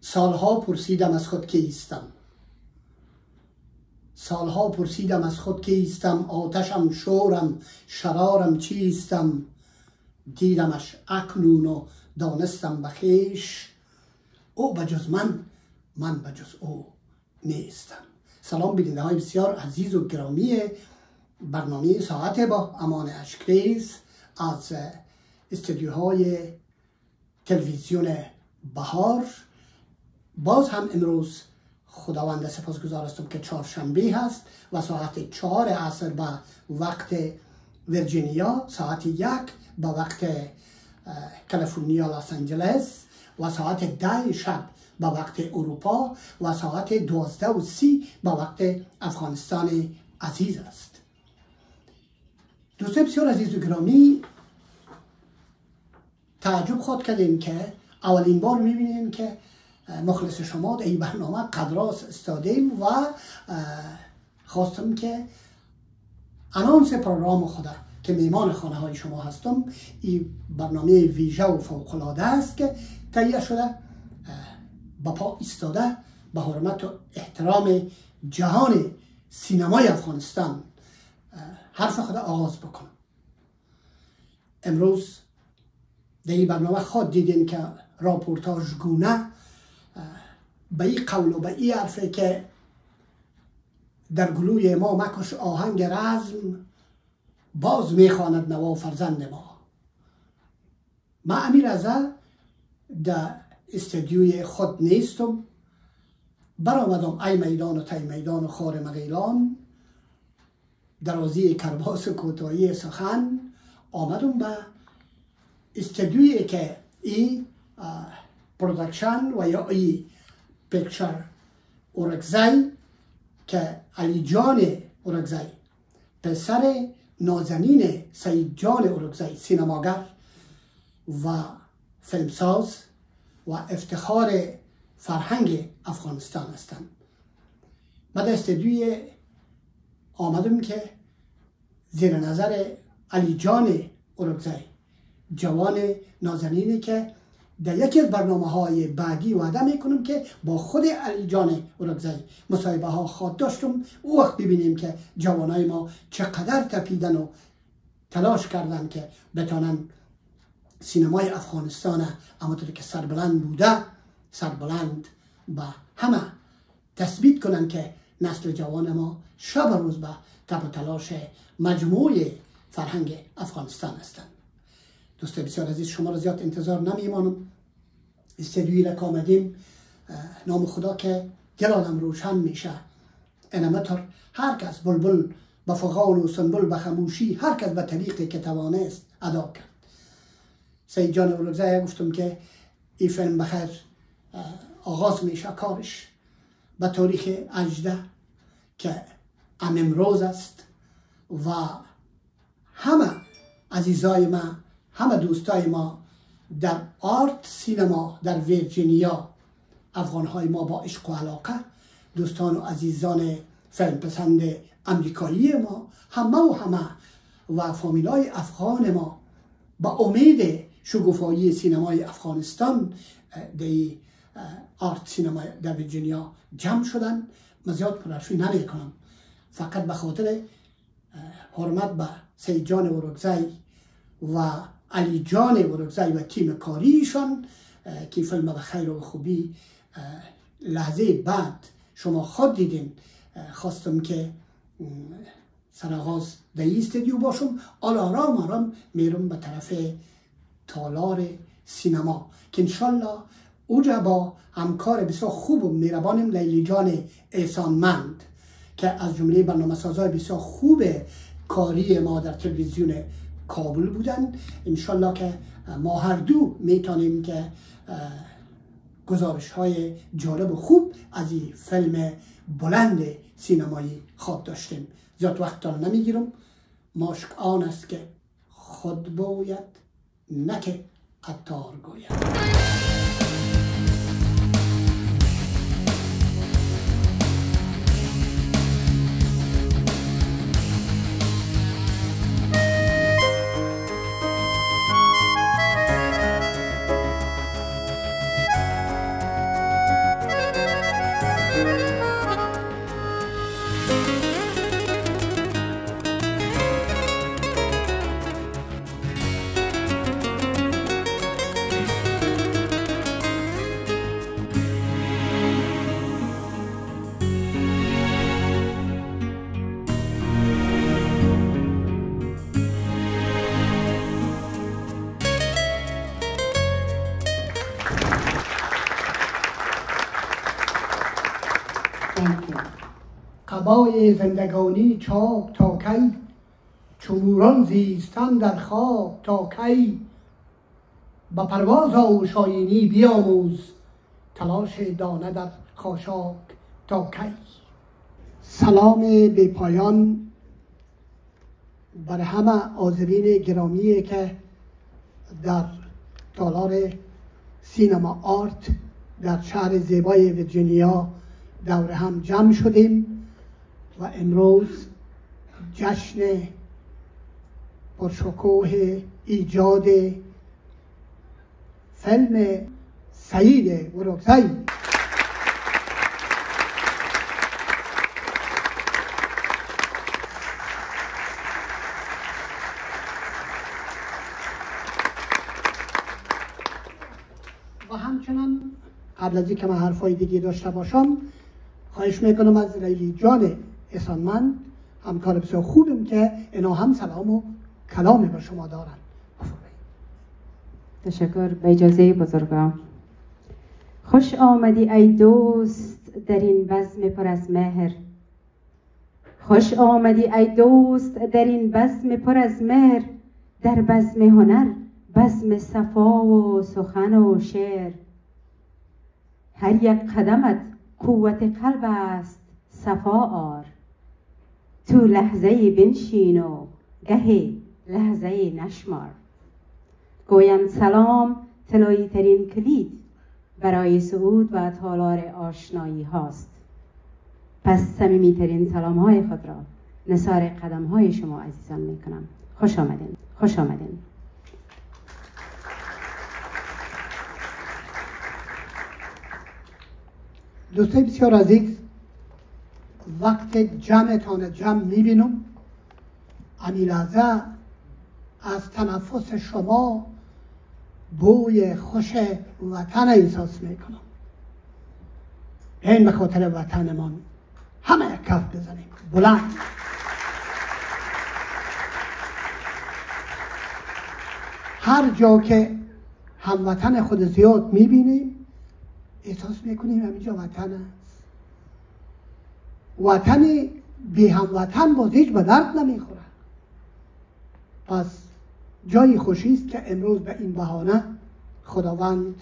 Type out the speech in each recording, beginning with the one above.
سالها پرسیدم از خود کیستم سالها پرسیدم از خود کیستم آتشم شورم شرارم چیستم دیدمش اکنون و دانستم بخیش او بجز من من بجز او نیستم. سلام بیننده های بسیار عزیز و گرامی برنامه ساعت با امان اشکریز از استودیوهای تلویزیون بهار. باز هم امروز خداوند سپاسگزار هستم که چهارشنبه هست و ساعت چهار عصر به وقت ویرجینیا ساعت یک به وقت کالیفرنیا لس آنجلس و ساعت ده شب به وقت اروپا و ساعت دوازده و سی به وقت افغانستان عزیز است. دوستان بسیار عزیز و گرامی تعجب خود کردیم که اولین بار می‌بینیم که مخلص شما در این برنامه قدراس استادیم و خواستم که انانس پروگرام خدا که میمان خانه های شما هستم این برنامه ویژه و فوقلاده است که تهیه شده با پا ایستاده به حرمت و احترام جهان سینمای افغانستان. حرف خدا آغاز بکنم. امروز در این برنامه خود دیدین که راپورتاج گونه به این قول و به این حرفه که در گلوی ما مکش آهنگ رزم باز می‌خواند نوا فرزند ما. ما امیر ازه در استدیوی خود نیستم. برآمدم ای میدان و تی میدان و خار مغیلان. درازی کرباس کوتاهی سخن. آمدم به استدیوی که ای production و یا ای picture اورکزی که علی جان اورکزی پسر نازنین سید جان اورکزی سینماگر و فیلمساز و افتخار فرهنگ افغانستان هستند من در استدیوی آمدم که زیر نظر علی جان اورکزی جوان نازنینی که در یکی از برنامه های بعدی وعده می‌کنم که با خود علی جان اورکزی مصاحبه ها خواد داشتم. او وقت ببینیم که جوانای ما چقدر تپیدن و تلاش کردن که بتانن سینمای افغانستان همونطور که سربلند بوده سربلند با همه تثبیت کنن که نسل جوان ما شب روز به تب و تلاش مجموع فرهنگ افغانستان هستند دوست بسیار عزیز شما را زیاد انتظار نمیمانم. استدیوی لک آمدیم. نام خدا که آدم روشن میشه. انمتر هر کس بلبل به فغان و سنبل به خموشی هر کس به طریقی که توانست ادا کرد. سید جان اورگزای گفتم که این فیلم بخیر آغاز میشه کارش. به تاریخ اجده که ام امروز است و همه عزیزای ما همه دوستای ما در آرت سینما در ویرجینیا. افغان های ما با عشق و علاقه دوستان و عزیزان فیلم پسند امریکایی ما همه و همه و فامیلای افغان ما با امید شگوفایی سینمای افغانستان در آرت سینما در ویرجینیا جمع شدن. من زیاد پرشوی نمی کنم فقط به خاطر حرمت به سید جان ورگزی و علی جان ورگزی و تیم کاریشان که فیلم به خیر و خوبی لحظه بعد شما خود دیدین. خواستم که سرآغاز در استدیو باشم. حالا آرام آرام میرم به طرف تالار سینما که انشالله اوجا با همکار بسیار خوب و میربانم لیلی جان احسانمند که از جمله برنامه سازهای بسیار خوب کاری ما در تلویزیون کابل بودن. انشالله که ما هر دو می‌تونیم که گزارش های جالب و خوب از این فیلم بلند سینمایی خواب داشتیم. زیاد وقت نمی‌گیرم. ماشک آن است که خود باید نه که عطار گوید. قبای زندگانی چاک تا کی؟ چموران زیستن در خواب تا کی؟ با پرواز و شاینی بیاموز تلاش دانه در خاشاک تا کی؟ سلام به پایان. بر همه آذرین گرامی که در تالار سینما آرت در شهر زیبای ویرجینیا دور هم جمع شدیم و امروز جشن پرشکوه ایجاد فیلم سعید ورکزی و همچنان قبل از اینکه من حرفای دیگه داشته باشم خواهش می‌کنم از لیلی جان احسانمند همکار بسیار خوبم که اینا هم سلام و کلامی به شما دارن. تشکر به اجازه بزرگان. خوش آمدی ای دوست در این بزم پر از مهر. خوش آمدی ای دوست در این بزم پر از مهر. در بزم هنر بزم صفا و سخن و شعر. هر یک قدمت قوت قلب است. صفا آر. تو لحظه بنشین و گهی لحظه نشمار. گویند سلام طلایی ترین کلید برای سعود و تالار آشنایی هاست. پس سمیمی ترین سلام های خود را نصار قدم های شما عزیزان می کنم خوش آمدین. خوش آمدین. دوستای بسیار عزیز وقت جمعتان جمع می‌بینم. امی لحظه از تنفس شما بوی خوش وطن احساس می‌کنم. این به خاطر وطنمان همه کف بزنیم. بلند. هر جا که هموطن خود زیاد می‌بینیم احساس می‌کنیم همینجا وطن است. وطن بی هموطن باز هیچ به درد نمی‌خوره. پس جایی خوشی است که امروز به این بهانه خداوند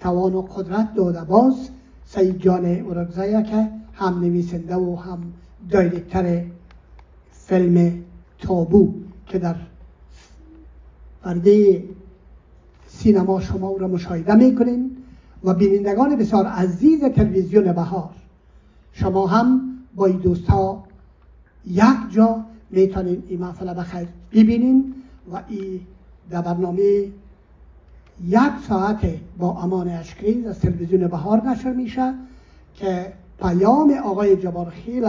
توان و قدرت داده باز سید جان اورگزایا که هم نویسنده و هم دایرکتر فیلم تابو که در پرده سینما شما او را مشاهده می‌کنین و بینندگان بسیار عزیز تلویزیون بهار شما هم با این دوست ها یک جا می‌تونین این محفل بخیر ببینین و این در برنامه یک ساعت با امان اشکریز از تلویزیون بهار نشر میشه که پیام آقای جبار خیل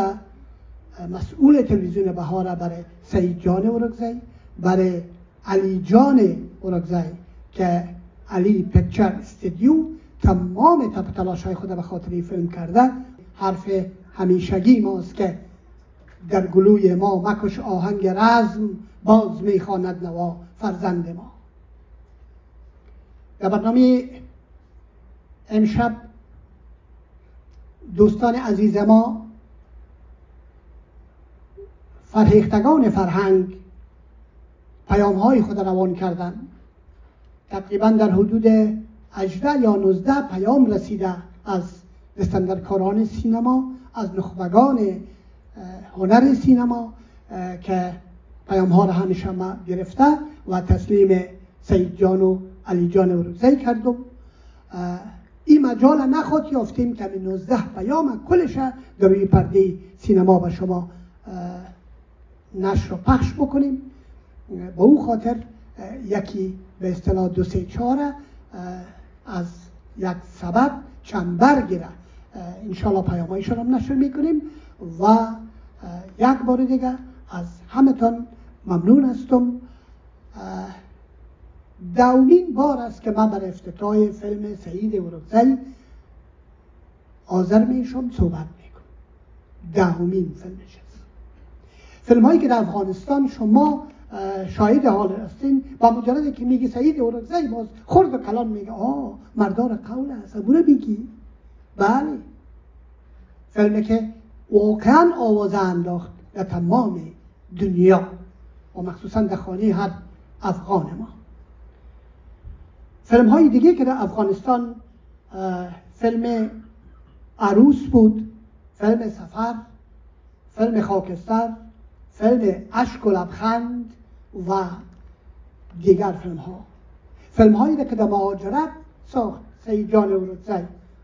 مسئول تلویزیون بهار برای سعید جان اورگزی برای علی جان اورگزی که علی پکچر استودیو تمام تپ تلاش های خود به خاطر فیلم کرده حرف همیشگی ماست که در گلوی ما مکش آهنگ رزم باز می‌خواند نوا فرزند ما. در برنامه امشب دوستان عزیز ما فرهیختگان فرهنگ پیام های خود روان کردند. تقریبا در حدود 18 یا 19 پیام رسیده از دستندرکاران سینما از نخبگان هنر سینما که پیام ها را همیشه ما گرفته و تسلیم سید جان و علی جان روزی کردم. این مجال نخواد یافتیم که به 19 پیام کلش در روی پرده سینما به شما نشر و پخش بکنیم. با او خاطر یکی به اصطلاح دو سه چهار از یک سبب چند برگیره انشالله پیام هایشان هم نشر می‌کنیم و یک بار دیگه از همتان ممنون هستم. دومین بار است که من بر افتتاح فیلم سعید اورکزی آذر میشم صحبت می‌کنم. دهمین فیلمش است. فیلم هایی که در افغانستان شما شاهد حال هستین. با مجرد که میگی سعید اورکزی باز خرد و کلان میگه. آه مردار قول است برو بگی بله. فیلمی که واقعا آوازه انداخت در تمام دنیا و مخصوصا در خانه هر افغان ما. فیلم های دیگه که در افغانستان فیلم عروس بود فیلم سفر فیلم خاکستر فیلم اشک و لبخند و دیگر فیلم ها فیلم هایی که در مهاجرت ساخت سید جان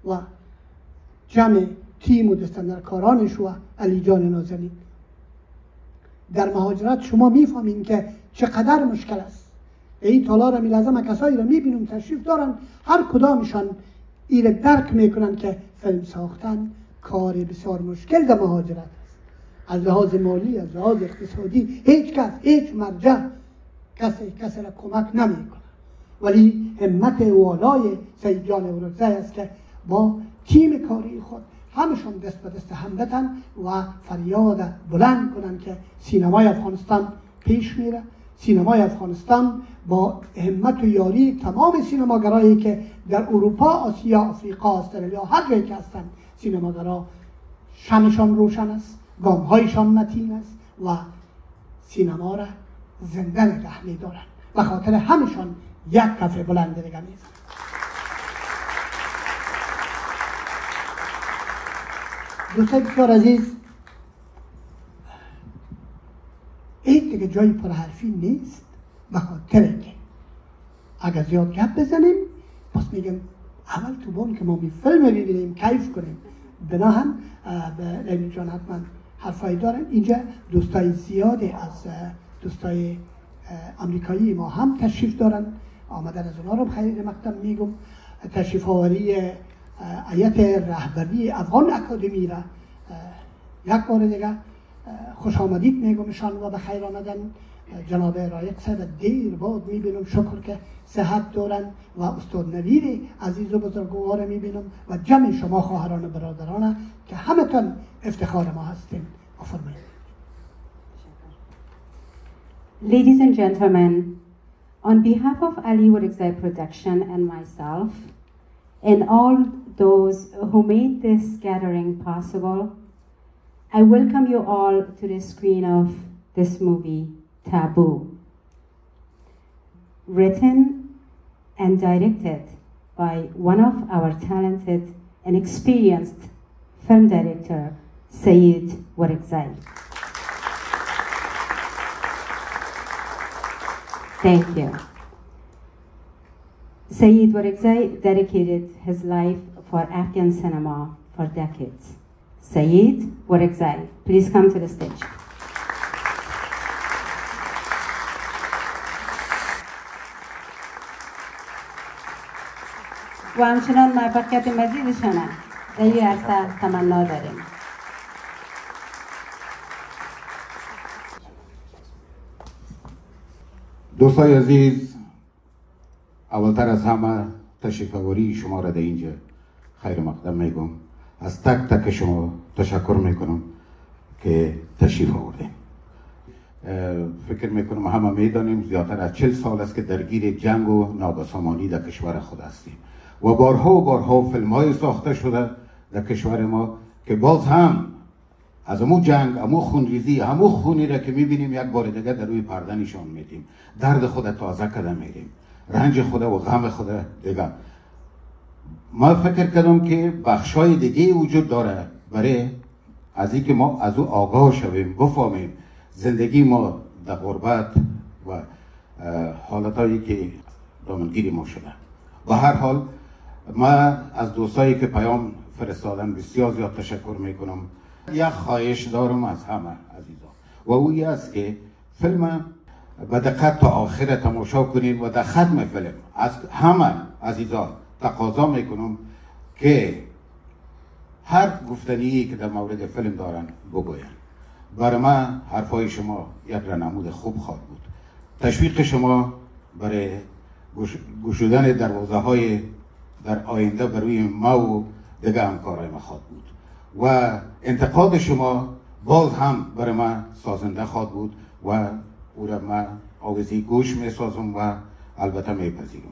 و جمع تیم و کارانش و علی جان نازنین. در مهاجرت شما می‌فهمین که چقدر مشکل است. این تالا را میلازم کسایی را می‌بینم تشریف دارن هر کدامشان ایره درک می‌کنن که فیلم ساختن کار بسیار مشکل در مهاجرت. از لحاظ مالی از لحاظ اقتصادی هیچ کس هیچ مرجع کسی کسی را کمک نمی‌کنه ولی همت والای سید جان است که با تیم کاری خود همشون دست به دست هم و فریاد بلند کنن که سینمای افغانستان پیش میره. سینمای افغانستان با همت و یاری تمام سینماگرایی که در اروپا، آسیا، آفریقا، استرالیا هر جایی که هستن سینماگرا شمشان روشن است. گامهایشان متین است و سینما را زنده نگه میدارن و خاطر همشان یک کفه بلند نگه میزن دوستای بسیار عزیز این دیگه جای پرحرفی نیست. به خاطر که اگر زیاد گپ بزنیم پس میگم اول تو بون که ما می فیلم ببینیم کیف کنیم. بنا هم لیلی جان حتما حرفایی دارن اینجا دوستای زیادی از دوستای امریکایی ما هم تشریف دارن. آمدن از اونا رو خیلی مقدم میگم. تشریف آوری ایت رهبری افغان اکادمی را یک بار دیگه خوش آمدید میگمشان و به خیر آمدن جناب رایت صد دیر بعد می‌بینم شکر که صحت دارن و استاد نویر عزیز و بزرگوار می‌بینم و جمع شما خواهران و برادران که همتون افتخار ما هستیم بفرمایید Ladies and gentlemen, on behalf of Ali Workzai Production and myself, and all those who made this gathering possible, I welcome you all to the screen of this movie, Taboo. Written and directed by one of our talented and experienced film director, Sayed Warikzai. Thank you. Sayed Warikzai dedicated his life for Afghan cinema for decades. Saeed Warekzai. Please come to the stage. و همچنان موفقیت مزیدشان در این عرصه تمنا داریم. دوستای عزیز اولتر از همه تشریف شما را در اینجا خیر مقدم میگم از تک تک شما تشکر می‌کنم که تشریف آوردیم فکر می‌کنم همه می‌دانیم زیادتر از چل سال است که درگیر جنگ و نابسامانی در کشور خود هستیم. و بارها و بارها فیلم های ساخته شده در کشور ما که باز هم از امو جنگ امو خونریزی همو خونی را که می‌بینیم یک بار دیگه در روی پرده نشان میدیم. درد خود تازه کده میریم. رنج خود و غم خود دیگه. ما فکر کردم که بخشای دیگه وجود داره. برای از اینکه ما از او آگاه شویم بفهمیم. زندگی ما در غربت و حالتهایی که دامنگیری ما شده. و هر حال ما از دوستایی که پیام فرستادن بسیار زیاد تشکر می‌کنم. یک خواهش دارم از همه عزیزان. و اوی است که فیلم به دقت تا آخر تماشا کنیم و در ختم فیلم. از همه عزیزان تقاضا می‌کنم که هر گفتنی که در مورد فیلم دارن بگوین. برای من حرفای شما یک رنمود خوب خواهد بود. تشویق شما برای گشودن دروازه های در آینده برای ما و دیگه همکارای ما خواهد بود. و انتقاد شما باز هم برای من سازنده خواهد بود و او را من آویزی گوش می سازم و البته می پذیرم.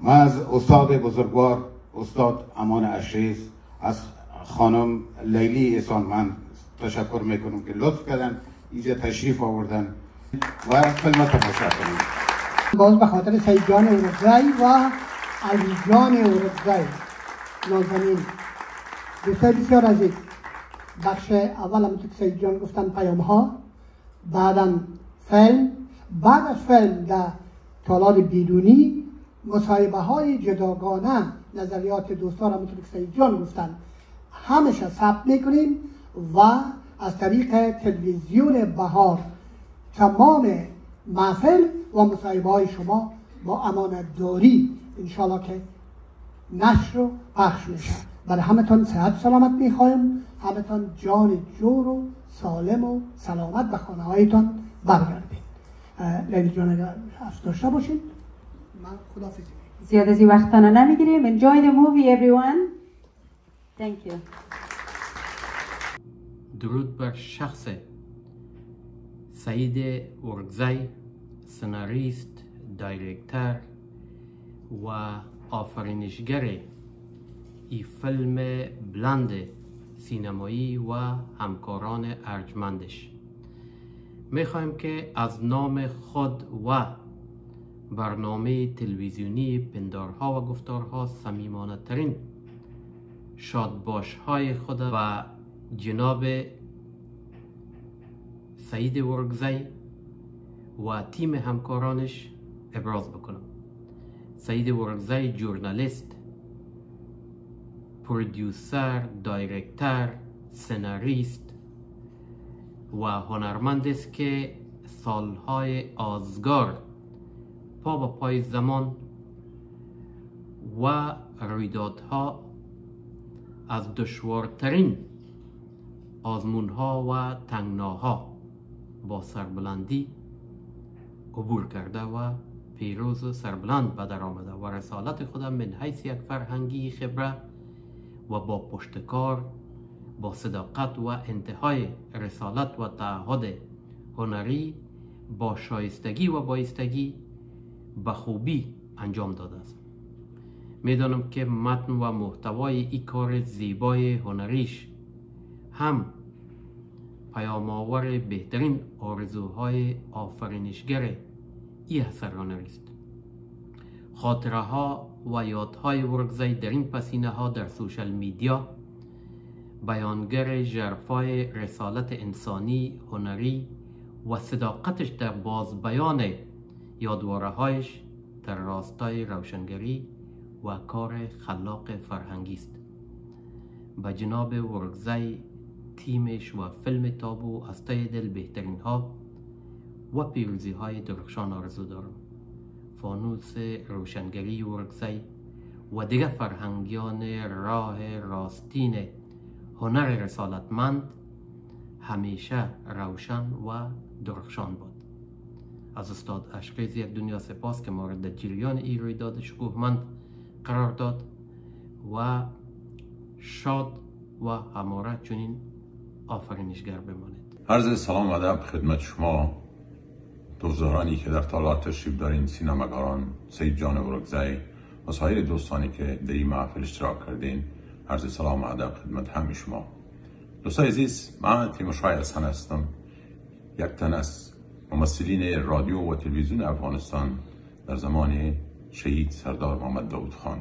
من از استاد بزرگوار استاد امان اشریز از خانم لیلی احسان من تشکر می‌کنم که لطف کردن اینجا تشریف آوردن و فیلم تماشا کنیم باز به خاطر سید جان و علی جان اورگزای نازنین دوستای بسیار عزیز بخش اول هم که جان گفتن پیام ها بعدم فیلم بعد از فیلم در تالار بیرونی مصاحبه های جداگانه نظریات دوستان هم که سید جان گفتن. همش ثبت می‌کنیم و از طریق تلویزیون بهار تمام محفل و مصاحبه های شما با امانت انشالله که نشر و پخش میشه. برای همتان صحت سلامت می‌خوایم. همتان جان جور و سالم و سلامت به خانه هایتان برگردید لیلی جان اگر داشته باشید. من خدا زیاد از این وقتانه نمی‌گیریم. Enjoy the movie everyone. Thank you. درود بر شخص سعید ورگزی سناریست دایرکتر. و آفرینشگر ای فیلم بلند سینمایی و همکاران ارجمندش. می‌خوایم که از نام خود و برنامه تلویزیونی پندارها و گفتارها سمیمانه ترین شادباش های خود و جناب سعید ورگزی و تیم همکارانش ابراز بکنم. سعید ورگزی جورنالیست پرودیوسر دایرکتر سناریست و هنرمند است که سالهای آزگار پا به پای زمان و رویدادها از دشوارترین آزمونها و تنگناها با سربلندی عبور کرده و پیروز و سربلند به در آمده و رسالت خودم من حیث یک فرهنگی خبره و با پشتکار با صداقت و انتهای رسالت و تعهد هنری با شایستگی و بایستگی به خوبی انجام داده است. می‌دانم که متن و محتوای این کار زیبای هنریش هم پیام آور بهترین آرزوهای آفرینشگر ای هنری است خاطره ها و یادهای ورگزی در این پسینه ها در سوشل میدیا بیانگر جرفای رسالت انسانی هنری و صداقتش در باز بیان یادواره هایش در راستای روشنگری و کار خلاق فرهنگی است به جناب ورگزی تیمش و فیلم تابو از تای دل بهترین ها و پیروزی های درخشان آرزو دارم. فانوس روشنگری ورگزی و دیگه فرهنگیان راه راستین هنر رسالتمند همیشه روشن و درخشان بود از استاد اشقیز یک دنیا سپاس که مورد جریان ای رویداد شکوهمند قرار داد و شاد و هماره چنین آفرینشگر بمانید عرض سلام و ادب خدمت شما. دوزارانی که در تالار تشریف دارین سینماگران سید جان ورگزی و سایر دوستانی که در این محفل اشتراک کردین عرض سلام و ادب خدمت همه شما. دوستای عزیز من تیموشای حسن هستم. یک تن از ممثلین رادیو و تلویزیون افغانستان در زمان شهید سردار محمد داود خان.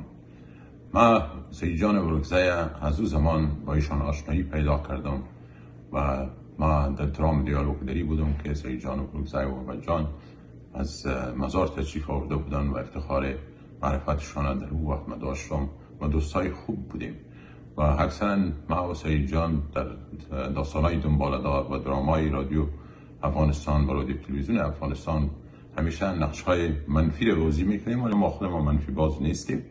ما سید جان ورگزی از او زمان با ایشان آشنایی پیدا کردم و ما در درام دیالوگ داری بودم که سید جان ورگزی و جان از مزار تشریف آورده بودن و افتخار معرفتشان در او وقت ما داشتم و دوستای خوب بودیم. و اکثرا ما و سید جان در داستانهای دنبالدار و درامای رادیو افغانستان و رادیو تلویزیون افغانستان همیشه نقش های منفی رو روزی می‌کنیم ولی ما خود ما منفی باز نیستیم.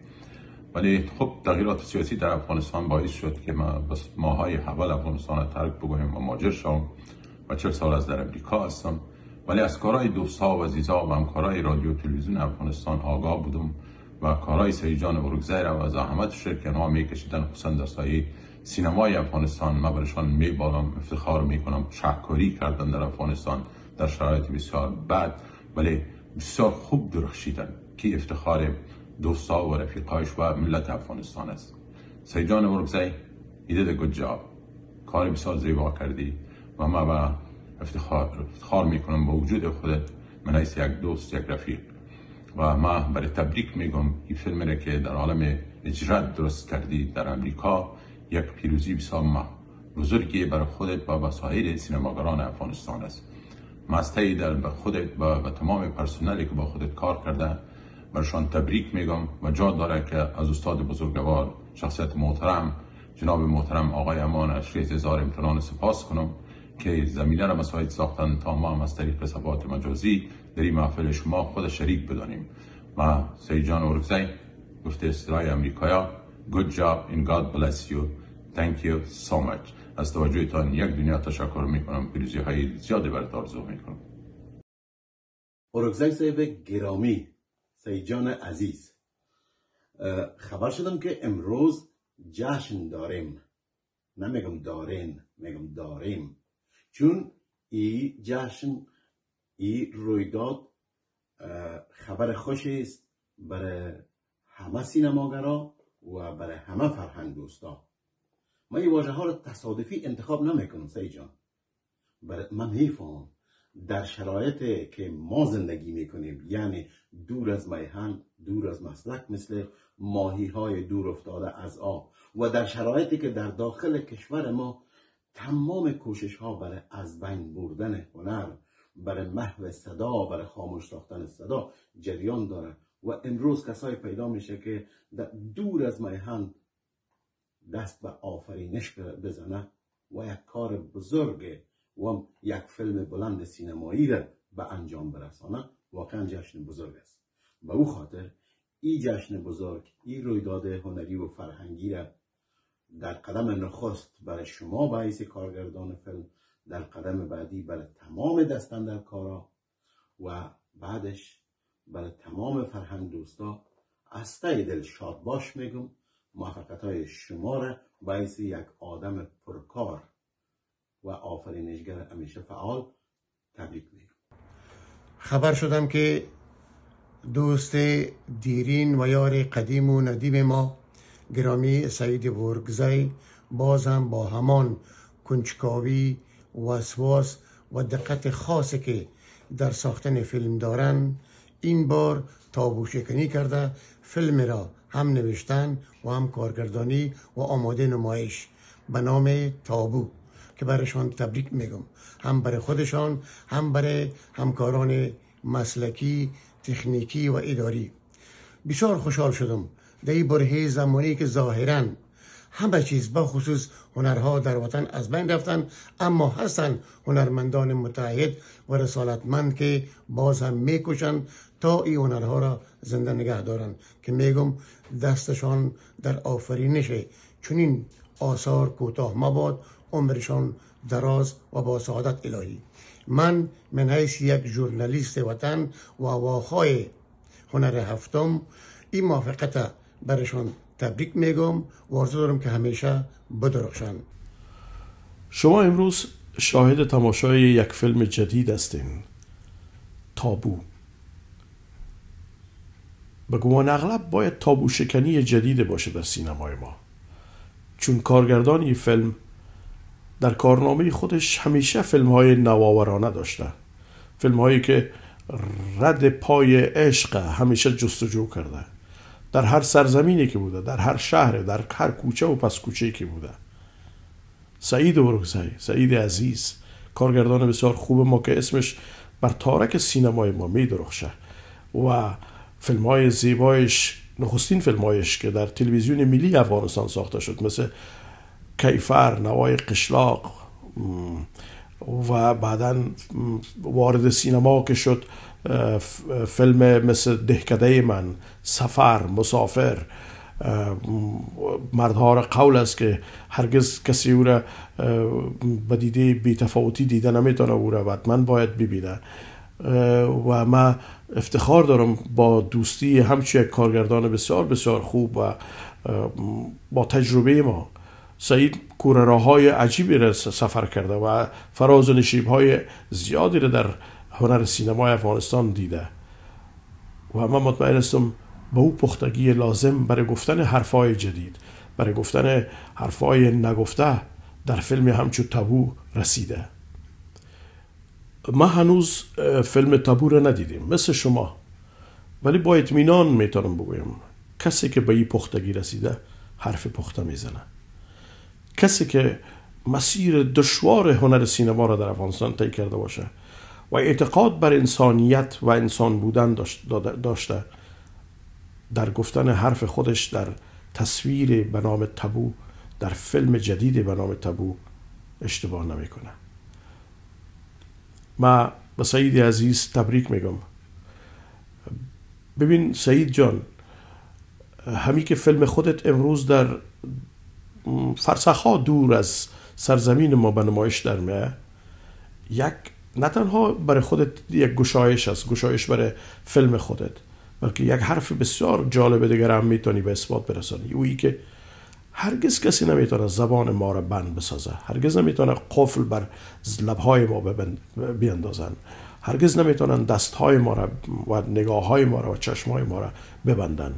ولی خب تغییرات سیاسی در افغانستان باعث شد که ما بس ماهای اول افغانستان رو ترک بگویم و ماجر شوم و چل سال از در امریکا هستم. ولی از کارهای دوستا و عزیزا و همکارای رادیو تلویزیون افغانستان آگاه بودم و کارهای سیجان ورگزیر و زحمت که ها میکشیدن خصوصا در سایه سینمای افغانستان. ما برشان میبالم افتخار می‌کنم شهکاری کردن در افغانستان در شرایط بسیار بد ولی بسیار خوب درخشیدن که افتخار دوستا و رفیقایش و ملت افغانستان است. سیجان ورگزی ایده گود جاب کار بسیار زیبا کردی و ما با افتخار, افتخار می‌کنم با وجود خودت من یک دوست یک رفیق. و ما برای تبریک میگم این فیلم را که در عالم اجرات درست کردی در امریکا یک پیروزی بسیار بزرگی برای خودت و بسایر سینماگران افغانستان است. مسته در به خودت و تمام پرسنلی که با خودت کار کرده برشان تبریک میگم و جا داره که از استاد بزرگوار شخصیت محترم جناب محترم آقای امان اشریز هزار امتنان سپاس کنم که زمینه را مساعد ساختن تا ما هم از طریق صفات مجازی در این محفل شما خود شریک بدانیم. ما سید جان اورکزی گفته استرای امریکایا good job and God bless you. Thank you so much. از توجهتان یک دنیا تشکر می‌کنم. پیروزی های زیادی برات آرزو می‌کنم. اورکزی صاحب گرامی. سید جان عزیز خبر شدم که امروز جشن داریم. نمیگم دارین میگم داریم. چون ای جشن ای رویداد خبر خوشی است برای همه سینماگرا و برای همه فرهنگ دوستا. ما این واژه ها رو تصادفی انتخاب نمی‌کنم سی جان برای من میفهم در شرایطی که ما زندگی می‌کنیم یعنی دور از میهن دور از مسلک مثل ماهی های دور افتاده از آب و در شرایطی که در داخل کشور ما تمام کوشش ها برای از بین بردن هنر برای محو صدا برای خاموش ساختن صدا جریان داره و امروز کسای پیدا میشه که دور از میهن دست به آفرینش بزنه و یک کار بزرگ و یک فیلم بلند سینمایی را به انجام برسانه واقعا جشن بزرگ است. به او خاطر این جشن بزرگ این رویداد هنری و فرهنگی را در قدم نخست برای شما باعث کارگردان فیلم در قدم بعدی برای تمام دستن در کارا و بعدش برای تمام فرهنگ دوستا از دل شاد باش میگم موفقیت های شما را باعث یک آدم پرکار و آفرینشگر همیشه فعال تبریک میگم. خبر شدم که دوست دیرین و یار قدیم و ندیم ما گرامی سعید برگزی باز هم با همان کنچکاوی وسواس و دقت خاصی که در ساختن فیلم دارن این بار تابو شکنی کرده فیلم را هم نوشتن و هم کارگردانی و آماده نمایش به نام تابو. که برایشان تبریک میگم. هم برای خودشان هم برای همکاران مسلکی تکنیکی و اداری. بسیار خوشحال شدم. در این برهه زمانی که ظاهرا همه چیز با خصوص هنرها در وطن از بین رفتن اما هستن هنرمندان متحد و رسالتمند که باز هم می‌کشند تا این هنرها را زنده نگه دارن. که میگم دستشان در آفرینش چنین آثار کوتاه مباد عمرشان دراز و با سعادت الهی. من من حیث یک ژورنالیست وطن و واخای هنر هفتم. این موافقت برشان تبریک میگم و آرزو دارم که همیشه بدرخشن شما امروز شاهد تماشای یک فیلم جدید هستین. تابو. به گمان اغلب باید تابو شکنی جدید باشه در سینمای ما. چون کارگردان این فیلم در کارنامه خودش همیشه فیلم های نواورانه داشته. فیلم هایی که رد پای عشق همیشه جستجو کرده. در هر سرزمینی که بوده در هر شهر در هر کوچه و پس کوچه که بوده. سعید برگزی سعید عزیز کارگردان بسیار خوب ما که اسمش بر تارک سینمای ما می درخشه. و فیلم های زیبایش نخستین فیلم که در تلویزیون ملی افغانستان ساخته شد مثل کیفر نوای قشلاق. و بعدا وارد سینما که شد فیلم مثل دهکده من سفر مسافر. مردها قول است که هرگز کسی او را به دیده بیتفاوتی دیده نمی‌تونه او را من باید ببینه. و ما افتخار دارم با دوستی همچی کارگردان بسیار بسیار خوب و با تجربه ما سعید کوره های عجیبی را سفر کرده و فراز و نشیب های زیادی را در هنر سینمای افغانستان دیده. و من مطمئن هستم به او پختگی لازم برای گفتن حرفای جدید برای گفتن حرفای نگفته در فیلم همچو تابو رسیده. ما هنوز فیلم تابو رو ندیدیم مثل شما. ولی با اطمینان می‌تونم بگویم کسی که به این پختگی رسیده حرف پخته می‌زنه. کسی که مسیر دشوار هنر سینما را در افغانستان طی کرده باشه و اعتقاد بر انسانیت و انسان بودن داشته در گفتن حرف خودش در تصویر به نام تبو در فیلم جدید به نام تبو اشتباه نمی‌کنه. ما به سعید عزیز تبریک میگم. ببین سعید جان همی که فیلم خودت امروز در فرسخ دور از سرزمین ما به نمایش در میه یک نه تنها برای خودت یک گشایش است گشایش برای فیلم خودت بلکه یک حرف بسیار جالب دیگر هم می‌تونی به اثبات برسانی. اویی که هرگز کسی نمی‌تونه زبان ما را بند بسازه. هرگز نمی‌تونه قفل بر لبهای ما بیندازن. هرگز نمی‌تونن دستهای ما را و نگاه های ما را و چشمهای ما را ببندن.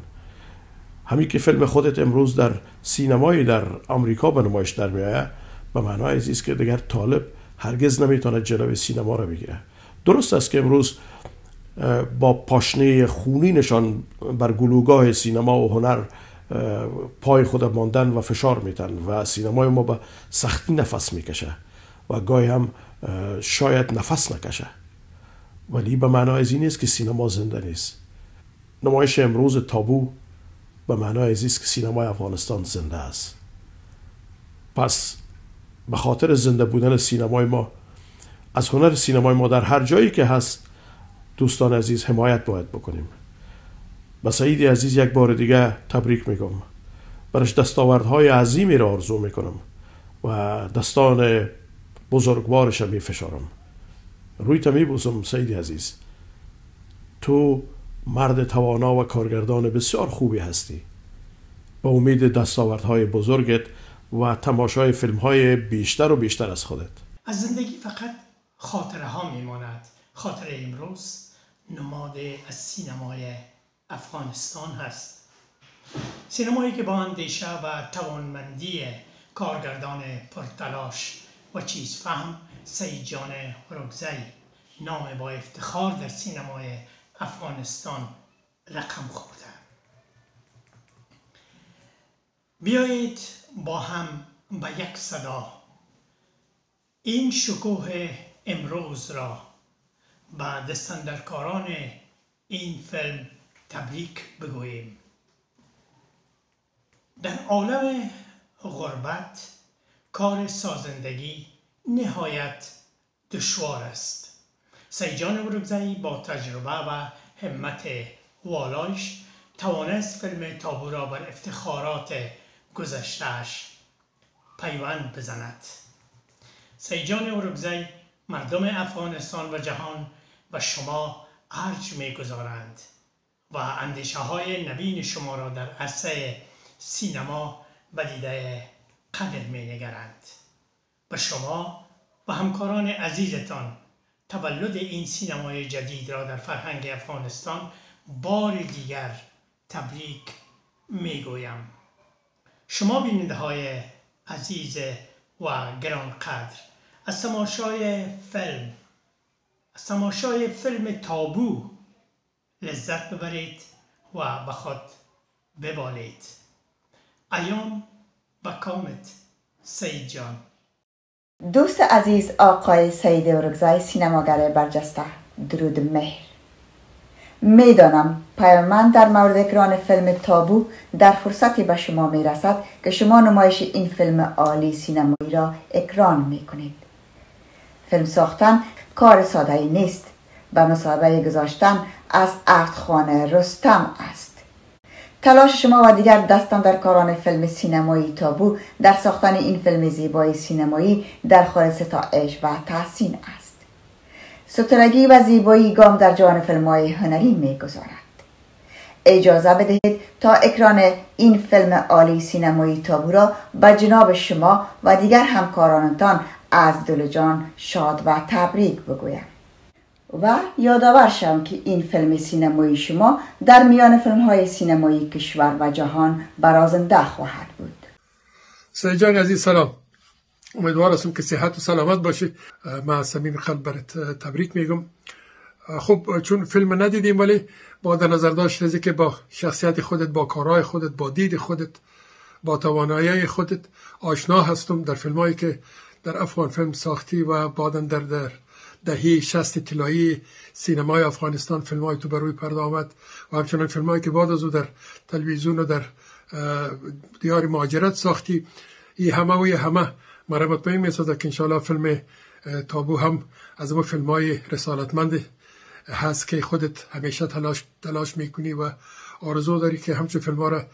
همین که فیلم خودت امروز در سینمایی در آمریکا به نمایش در میآید. به معنای است که دیگر طالب هرگز نمی‌تونه جلوی سینما را بگیره. درست است که امروز با پاشنه خونینشان بر گلوگاه سینما و هنر پای خود ماندن و فشار میتن و سینمای ما به سختی نفس می‌کشه و گاهی هم شاید نفس نکشه. ولی به معنای این نیست که سینما زنده نیست. نمایش امروز تابو به معنای از است که سینمای افغانستان زنده است. پس به خاطر زنده بودن سینمای ما از هنر سینمای ما در هر جایی که هست دوستان عزیز حمایت باید بکنیم. به سعید عزیز یک بار دیگه تبریک میگم. برش دستاوردهای عظیمی را آرزو می‌کنم و دستان بزرگوارش می فشارم روی تمی بوزم سعید عزیز. تو مرد توانا و کارگردان بسیار خوبی هستی. با امید دستاوردهای بزرگت و تماشای فیلم های بیشتر و بیشتر از خودت. از زندگی فقط خاطره ها میماند. خاطره امروز نماد از سینمای افغانستان هست. سینمایی که با اندیشه و توانمندی کارگردان پرتلاش و چیز فهم سید جان نام با افتخار در سینمای افغانستان رقم خورده. بیایید با هم به یک صدا این شکوه امروز را به دستندرکاران این فیلم تبریک بگوییم. در عالم غربت کار سازندگی نهایت دشوار است. سیجان ورگزی با تجربه و همت والایش توانست فیلم تابو را بر افتخارات گذشتهش پیوند بزند. سیجان ارگزی مردم افغانستان و جهان و شما ارج می‌گذارند و اندیشه های نبین شما را در عرصه سینما به دیده قدر می نگرند و شما و همکاران عزیزتان تولد این سینمای جدید را در فرهنگ افغانستان بار دیگر تبریک می گویم شما بیننده های عزیز و گرانقدر از تماشای فیلم از تماشای فیلم تابو لذت ببرید و به خود ببالید. ایام و کامت سید جان. دوست عزیز آقای سید ورگزای سینماگر برجسته. درود مهر. می‌دانم پیامن در مورد اکران فیلم تابو در فرصتی به شما می رسد که شما نمایش این فیلم عالی سینمایی را اکران می کنید فیلم ساختن کار ساده ای نیست. به مصابه گذاشتن از افت خانه رستم است. تلاش شما و دیگر دستان در کاران فیلم سینمایی تابو در ساختن این فیلم زیبای سینمایی در خور ستایش و تحسین است سترگی و زیبایی گام در جان فیلم های هنری می گذارد. اجازه بدهید تا اکران این فیلم عالی سینمایی تابو را به جناب شما و دیگر همکارانتان از دل جان شاد و تبریک بگویم و یادآور شوم که این فیلم سینمایی شما در میان فیلم های سینمایی کشور و جهان برازنده خواهد بود. سعی جان عزیز سلام. امیدوار هستم که صحت و سلامت باشی. من از صمیم قلب برات تبریک میگم. خب چون فیلم ندیدیم ولی با در نظر داشت که با شخصیت خودت با کارهای خودت با دید خودت با توانایی خودت آشنا هستم در فیلم هایی که در افغان فیلم ساختی و بعدا در در دهی شست طلایی سینمای افغانستان فیلم های تو بروی پرده آمد و همچنان فیلم هایی که بعد از او در تلویزیون و در دیار مهاجرت ساختی. ای همه و همه مرا مطمئن می که انشاءالله فیلم تابو هم از اون فیلم های رسالتمند هست که خودت همیشه تلاش, تلاش می‌کنی و آرزو داری که همچون فیلم ها را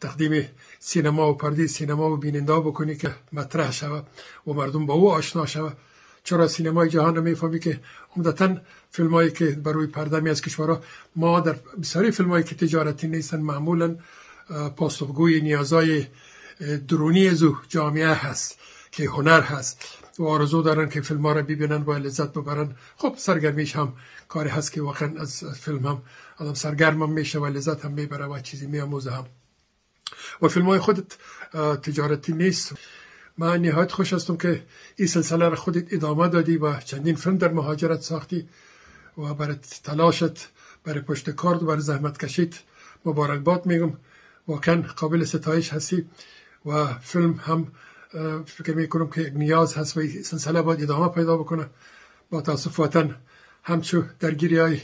تقدیم سینما و پرده سینما و بیننده بکنی که مطرح شود و مردم با او آشنا شود چرا سینمای جهان می‌فهمی که عمدتا فیلم هایی که بروی پرده می از کشورها ما در بسیاری فیلم هایی که تجارتی نیستن معمولا پاسخگوی نیازهای درونی زو جامعه هست که هنر هست و آرزو دارن که فیلم ها را ببینن و لذت ببرن. خب سرگرمیش هم کاری هست که واقعا از فیلم هم آدم سرگرم هم میشه و لذت هم می‌بره و چیزی میاموزه هم. و فیلم های خودت تجارتی نیست. من نهایت خوش هستم که این سلسله را خودت ادامه دادی و چندین فیلم در مهاجرت ساختی و برای تلاشت برای پشت کارد و برای زحمت کشید مبارکباد میگم. واقعا قابل ستایش هستی و فیلم هم فکر می‌کنم که نیاز هست و سلسله باید ادامه پیدا بکنه. با تاسف وطن همچو درگیری های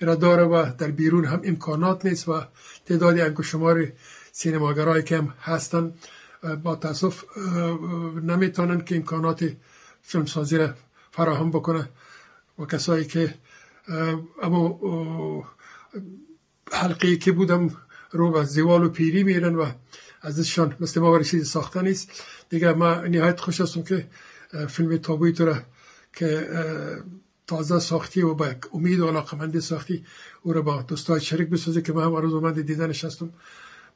را داره و در بیرون هم امکانات نیست و تعدادی انکو شمار سینماگرایی که هم هستن با تاسف نمی‌تونن که امکانات فیلمسازی را فراهم بکنه و کسایی که اما حلقه که بودم رو به زیوال و پیری میرن و ازشان مثل ما برای چیزی ساخته نیست. دیگه ما نهایت خوش هستم که فیلم تابوی تو که تازه ساختی و با امید و علاقمندی ساختی او را با دوستای شریک بسازی که من هم آرزومند دیدنش هستم.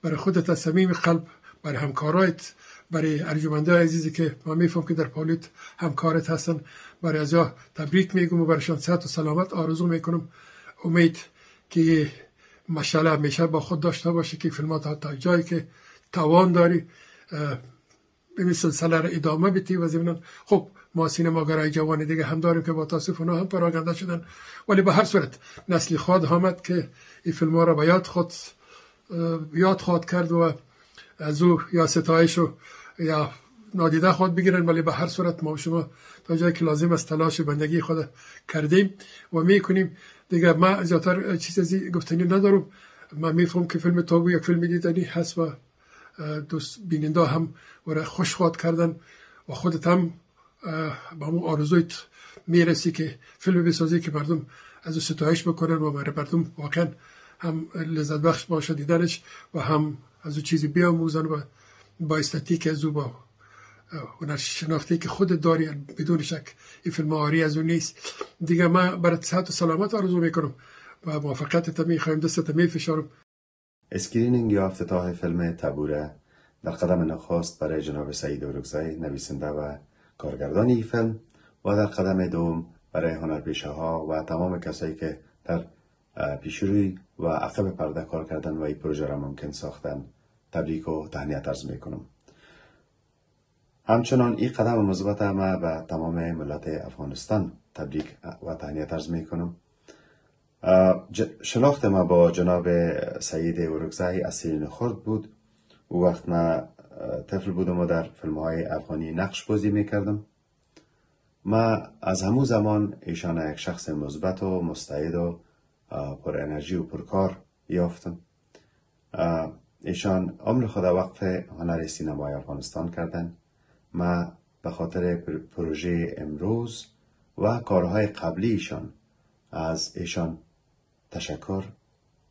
برای خودت از صمیم قلب برای همکارایت برای ارجمنده عزیزی که ما میفهم که در پالیت همکارت هستن. برای از تبریک میگم و برایشان صحت و سلامت آرزو می‌کنم. امید که مشعله همیشه با خود داشته باشه که فیلمات تا جایی که توان داری این سلسله را ادامه بیتی و زمینان خب ما سینماگرای جوان دیگه هم داریم که با تاسف اونا هم پراگنده شدن. ولی به هر صورت نسلی خود آمد که این فیلم ها را به یاد خود یاد خود کرد و از او یا ستایش و یا نادیده خود بگیرن ولی به هر صورت ما شما تا جایی که لازم است تلاش بندگی خود کردیم و می‌کنیم. دیگه ما زیادتر چیزی گفتنی ندارم. من میفهم که فیلم تابو یک فیلم دیدنی هست و دوست بیننده هم وره خوش خواد کردن و خودت هم با همون آرزویت می‌رسی که فیلم بسازی که مردم از ستایش بکنن و مردم واقعا هم لذت بخش باشه دیدنش و هم از او چیزی بیاموزن و با استاتیک از او با هنر شناختی که خود داری بدون شک این فیلم آری از او نیست. دیگه من برای صحت و سلامت آرزو می‌کنم و موافقت تا می‌خوایم دست می فشارم screening یا افتتاح فیلم تابو ره. در قدم نخست برای جناب سعید اورکزای نویسنده و کارگردان این فیلم و در قدم دوم برای هنرپیشه ها و تمام کسایی که در پیشروی و عقب پرده کار کردن و این پروژه را ممکن ساختن. تبریک و تهنیت عرض می‌کنم. همچنان این قدم مثبت ما به تمام ملت افغانستان تبریک و تهنیت ارز می‌کنم. شناخت ما با جناب سعید اورکزای از سیرین خورد بود. او وقت ما طفل بودم و در فیلم های افغانی نقش بازی می‌کردم. ما از همون زمان ایشان یک شخص مثبت و مستعد و پر انرژی و پر کار یافتم. ایشان عمر خود وقف هنر سینمای افغانستان کردن. ما به خاطر پروژه امروز و کارهای قبلی ایشان از ایشان تشکر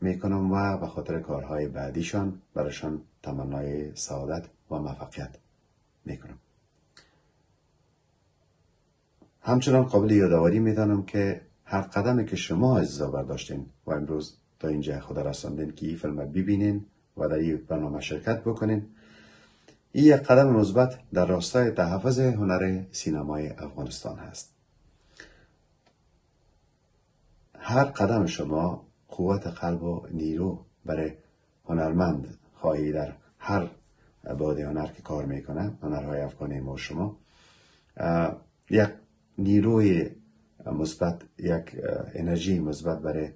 می‌کنم و به خاطر کارهای بعدیشان برایشان تمنای سعادت و موفقیت می‌کنم. همچنان قابل یادآوری می‌دانم که هر قدمی که شما عزیزا برداشتین و امروز تا اینجا خدا رساندین که این فیلم ببینین و در این برنامه شرکت بکنین این یک قدم مثبت در راستای تحفظ هنر سینمای افغانستان هست. هر قدم شما قوت قلب و نیرو برای هنرمند خواهی در هر باد هنر که کار می‌کنه هنرهای افغانی ما شما یک نیروی مثبت یک انرژی مثبت برای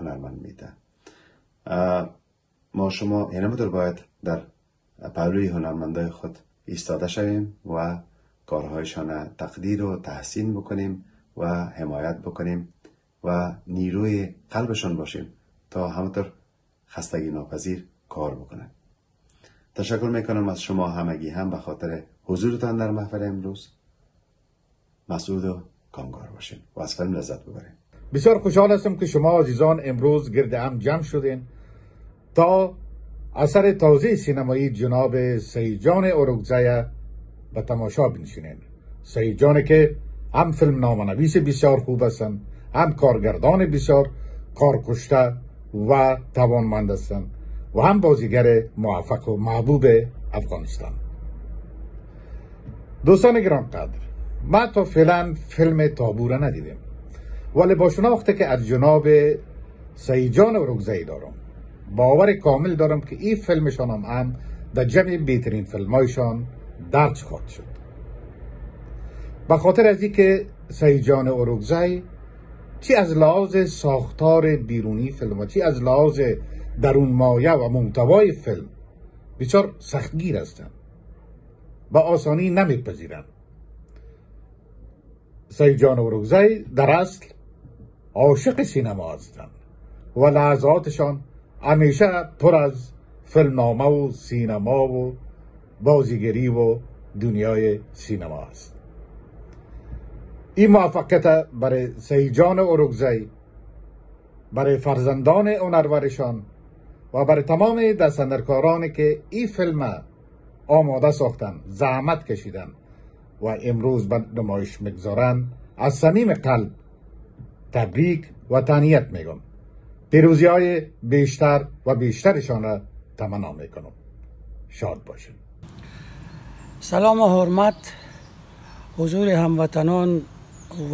هنرمند میده. ما شما یعنی باید در پهلوی هنرمندای خود ایستاده شویم و کارهایشان تقدیر و تحسین بکنیم و حمایت بکنیم و نیروی قلبشان باشیم تا همطور خستگی ناپذیر کار بکنن. تشکر می‌کنم از شما همگی هم به خاطر حضورتان در محفل امروز. مسعود و کامگار باشین. و از فیلم لذت ببرین. بسیار خوشحال هستم که شما عزیزان امروز گرد هم جمع شدین تا اثر تازه سینمایی جناب سیجان اوروگزای به تماشا بنشینین. سیجان که هم فیلم نامنویس بسیار خوب هستند هم کارگردان بسیار کارکشته و توانمند هستند و هم بازیگر موفق و محبوب افغانستان. دوستان گران ما تا فعلا فیلم تابوره ندیدیم. ولی با شناخته که از جناب سیجان و رگزهی دارم. باور کامل دارم که این فیلمشان هم, هم در جمع بهترین فیلمایشان درج خواهد شد. به خاطر از که سیجان اروگزای چی از لحاظ ساختار بیرونی فیلم و چی از لحاظ درون مایه و محتوای فیلم بسیار سختگیر هستند. با آسانی نمیپذیرند. سیجان اروگزای در اصل عاشق سینما هستند و لحظاتشان همیشه پر از فیلمنامه و سینما و بازیگری و دنیای سینما است. این موفقیت برای سیجان اروگزی برای فرزندان هنرورشان و برای تمام دستندرکارانی که این فیلم آماده ساختن زحمت کشیدن و امروز به نمایش می‌گذارن از صمیم قلب تبریک و تانیت میگم. پیروزی های بیشتر و بیشترشان را تمنا می‌کنم. شاد باشید سلام و حرمت حضور هموطنان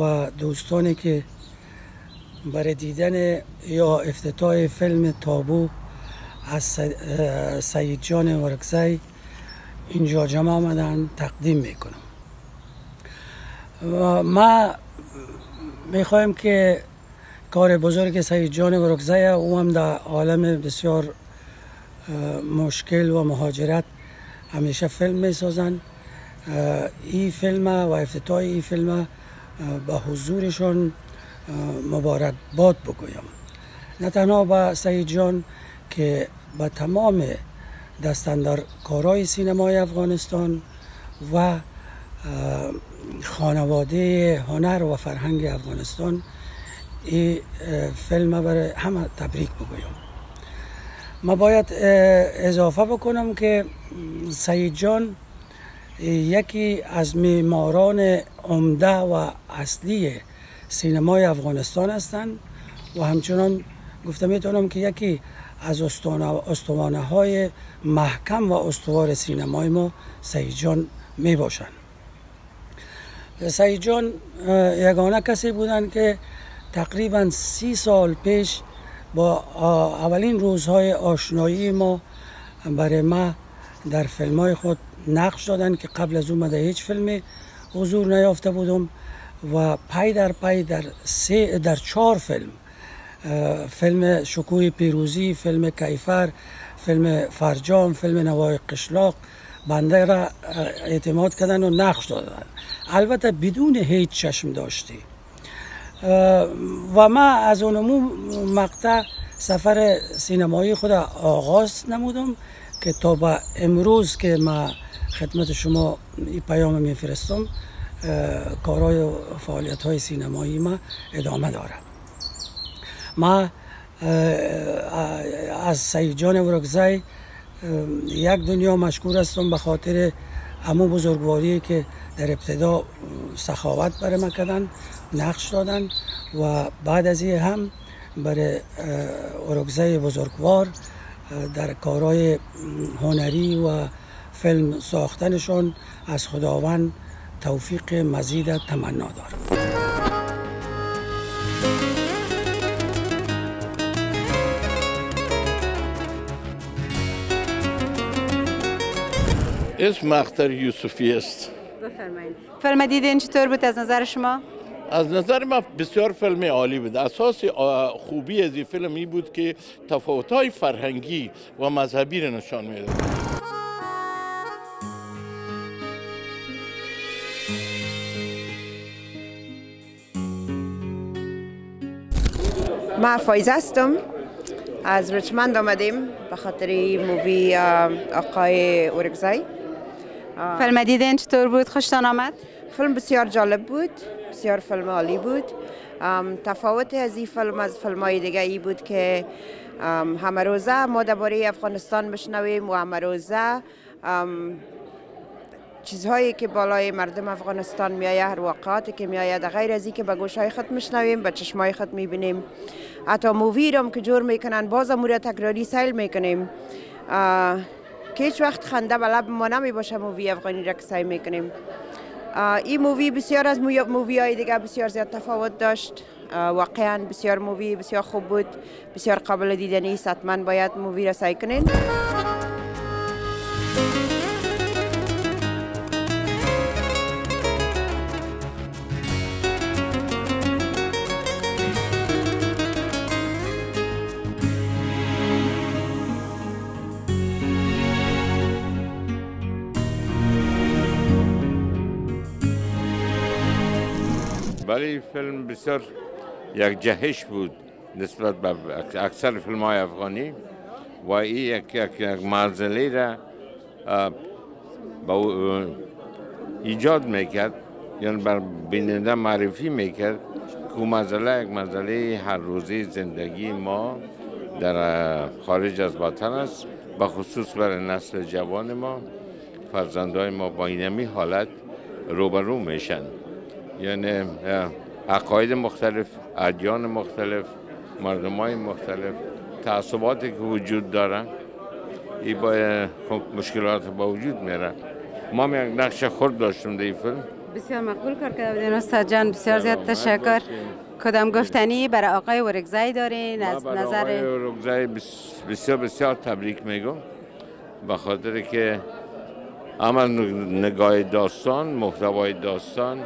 و دوستانی که برای دیدن یا افتتاح فیلم تابو از سید جان ورکزی اینجا جمع آمدن تقدیم می‌کنم. ما می‌خوایم که کار بزرگ سید جان ورکزی او هم در عالم بسیار مشکل و مهاجرت همیشه فیلم می‌سازن. این فیلم و افتتاح این فیلم به حضورشون مبارک باد بگویم. نه تنها به سعید جان که به تمام دستندر کارای سینمای افغانستان و خانواده هنر و فرهنگ افغانستان این فیلم برای همه تبریک بگویم. ما باید اضافه بکنم که سعید جان یکی از معماران عمده و اصلی سینمای افغانستان هستند و همچنان گفته می‌تونم که یکی از استوانه های محکم و استوار سینمای ما سعید جان می باشند سعید جان یگانه کسی بودند که تقریبا سی سال پیش با اولین روزهای آشنایی ما برای ما در فیلم های خود نقش دادن که قبل از اون در هیچ فیلمی حضور نیافته بودم و پای در پای در سه در چهار فیلم فیلم شکوه پیروزی فیلم کیفر فیلم فرجام فیلم نوای قشلاق بنده را اعتماد کردن و نقش دادن. البته بدون هیچ چشم داشتی. و ما از اونمو مقطع سفر سینمایی خود آغاز نمودم که تا به امروز که ما خدمت شما این پیام میفرستم کارهای و فعالیت های سینمایی ما ادامه داره ما از سعید جان ورکزی یک دنیا مشکور هستم به خاطر امو بزرگواری که در ابتدا سخاوت برای ما کردن نقش دادن و بعد از این هم برای اروگزه بزرگوار در کارهای هنری و فیلم ساختنشون از خداوند توفیق مزید تمنا دارم. اسم مختر یوسفی است بفرمایید. فیلم دیدین چطور بود از نظر شما؟ از نظر من بسیار فیلم عالی بود. اساس خوبی از این فیلم این بود که تفاوت‌های فرهنگی و مذهبی را نشان میده ما فایز هستم. از ریچمند آمدیم به خاطر مووی آقای اورگزای. فیلم دیدین چطور بود؟ خوشتان آمد؟ فیلم بسیار جالب بود بسیار فیلم عالی بود. تفاوت از این فیلم از فیلم های دیگه ای بود که همه روزه ما درباره افغانستان بشنویم و همه روزه چیزهایی که بالای مردم افغانستان میایه هر واقعاتی که میایه غیر از که به گوشهای خود میشنویم به چشمای خود می‌بینیم. حتی movie که جور می‌کنن باز امو تکراری سیل می‌کنیم. که هیچ وقت خنده به لب ما نمی باشه movie افغانی را که سیل می‌کنیم. این مووی بسیار از مووی های دیگه بسیار زیاد تفاوت داشت. واقعا بسیار movie بسیار خوب بود. بسیار قابل دیدنی است. حتما باید movie را سیل کنین. فیلم بسیار یک جهش بود نسبت به اکثر فیلم های افغانی و این یک, یک, یک منزله را ایجاد می‌کرد. یعنی بر بیننده معرفی می‌کرد که منزله یک منزله هر روزی زندگی ما در خارج از وطن است. به خصوص برای نسل جوان ما فرزندهای ما با اینمی حالت روبرو میشن. یعنی عقاید مختلف ادیان مختلف مردم های مختلف تعصباتی که وجود دارن این با خب مشکلات با وجود میره ما هم یک نقش خورد داشتیم در این فیلم. بسیار مقبول کار کرده بودین استاد جان بسیار زیاد تشکر. کدام گفتنی برای آقای ورگزای دارین؟ از نظر آقای ورگزای بسیار بسیار تبریک میگم. به خاطر که اما نگاه داستان محتوای داستان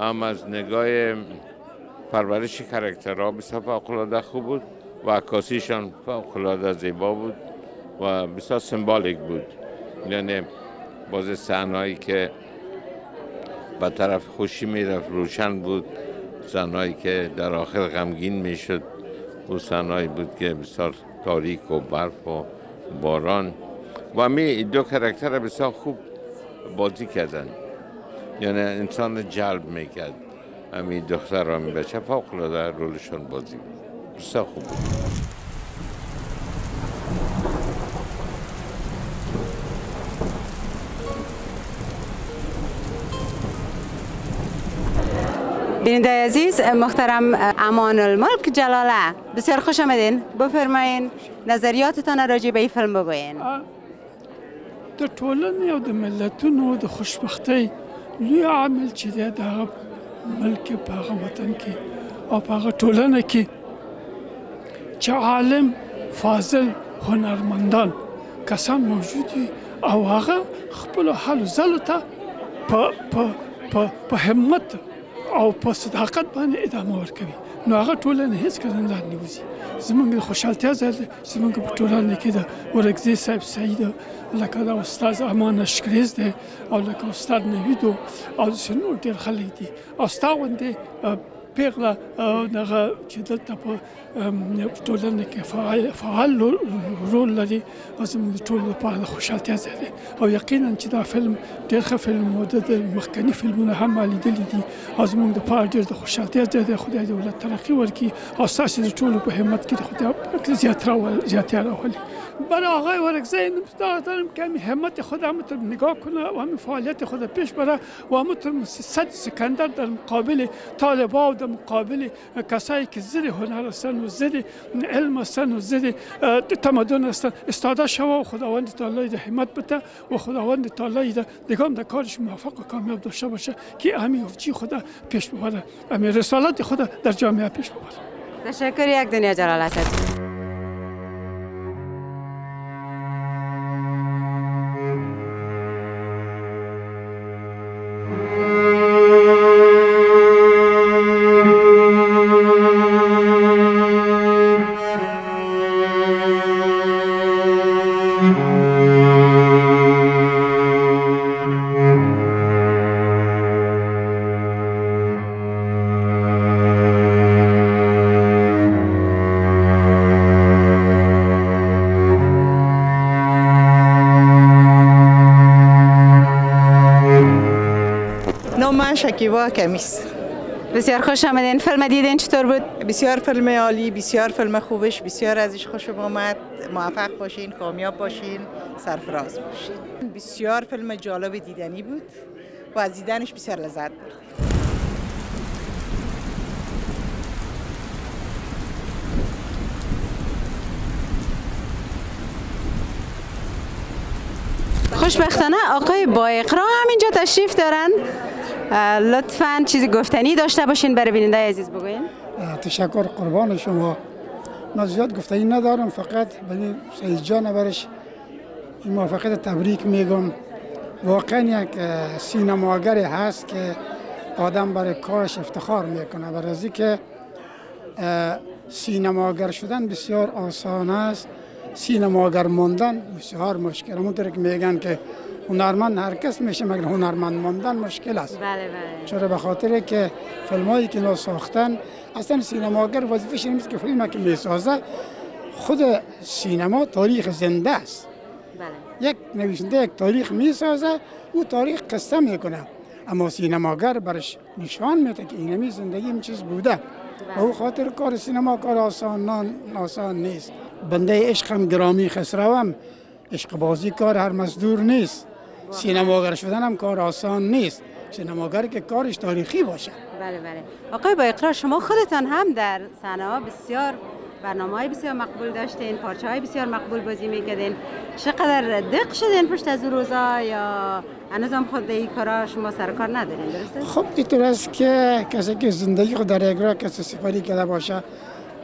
هم از نگاه پرورش کرکترها بسیار فوقلاده خوب بود و عکاسیشان فوقلاده زیبا بود و بسیار سمبالیک بود. یعنی باز صحنهایی که به طرف خوشی می‌رفت روشن بود. صحنهایی که در آخر غمگین می‌شد. و صحنهایی بود که بسیار تاریک و برف و باران و می دو کرکتر بسیار خوب بازی کردن یعنی انسان جلب می‌کرد. همین دختر را می بچه. فوق العاده رولشون بازی بسیار خوب بود. بیننده عزیز محترم امان الملک جلاله بسیار خوش آمدین. بفرمایین نظریاتتان راجع به این فیلم بگوین د ټولنې او د ملتونو د خوشبختۍ لوی عامل چې دی د هغه ملک په هغه وطن کې او په هغه ټولنه کې چې عالم فاضل هنرمندان کسان موجود دي او هغه خپل حل زلو ته په په په همت او په صداقت باندې ادامه ورکوي نو هغه ټولنه هیڅ کله نه نیوزي زمونږ د خوشحالتیا ځای زمونږ په ټولنه کې د ورکزي صاحب سعید لکه د استاد امان اشکریز دی او لکه استاد نویدو او نور ډېر خلک دي. او ستا غوندې پیغله دغه چې دلته په ټولنه کې فعال فعال رول لري او زموږ ټول لپاره خوشحالتیا دی او یقینا چې دا فلم ډېر ښه فلم و د مخکني فلمونه هم لیدلي دي او زموږ لپاره ډېر د خوشحالتیا دی خدای دې ولایت ترقي ورکړي او ستاسو د ټولو په همت کې خدای زیاتیا راولي برای آقای ورکزی دارم که همین همت خود هم نگاه کنه و همین فعالیت خود پیش بره و همون صد سکندر در مقابل طالبا و در مقابل کسایی که زیر هنر هستن و زیر علم هستن و زیر تمدن هستن. استاده شوا و خداوند تعالی ده همت بده و خداوند تعالی ده دگام در کارش موفق و کامیاب داشته باشه که همین افجی خدا پیش ببره. همین رسالت خدا در جامعه پیش ببره. تشکر یک دنیا جلالت شکیبا کمیس. بسیار خوش آمدین. فیلم دیدین چطور بود؟ بسیار فیلم عالی بسیار فیلم خوبش بسیار ازش خوشم آمد موفق باشین کامیاب باشین سرفراز باشین. بسیار فیلم جالب دیدنی بود و از دیدنش بسیار لذت بردیم خوشبختانه آقای با اقرا هم اینجا تشریف دارن. لطفا چیزی گفتنی داشته باشین برای بیننده عزیز بگوین تشکر قربان شما. من زیاد گفتنی ندارم فقط به سید جان برش این موفقیت تبریک میگم. واقعا یک سینماگری هست که آدم برای کارش افتخار می‌کنه. برای که سینماگر شدن بسیار آسان است. سینماگر موندن بسیار مشکل. همونطور که میگن که هنرمند هر کس میشه مگر هنرمند ماندن مشکل است. بله بله. چرا؟ به خاطر که فیلم هایی که نو ساختن اصلا سینماگر وظیفش نیست که فیلم که می‌سازه خود سینما تاریخ زنده است. بله. یک نویسنده یک تاریخ می‌سازه او تاریخ قصه می‌کنه. اما سینماگر برش نشان میده که اینمی زندگی این چیز بوده و او خاطر کار سینما کار آسان آسان نیست. بنده عشق هم گرامی خسروم عشق بازی کار هر مزدور نیست. سینماگر شدن هم کار آسان نیست. سینماگر که کارش تاریخی باشه. بله بله. آقای با اقرار شما خودتان هم در صحنه بسیار برنامه های بسیار مقبول داشتین پارچه های بسیار مقبول بازی می‌کردین. چقدر دق شدین پشت از روزا یا هنوز هم خود این کارا شما سرکار ندارین؟ درسته؟ خب اینطور است که کسی که زندگی خود در اقرار کسی سفری کرده باشه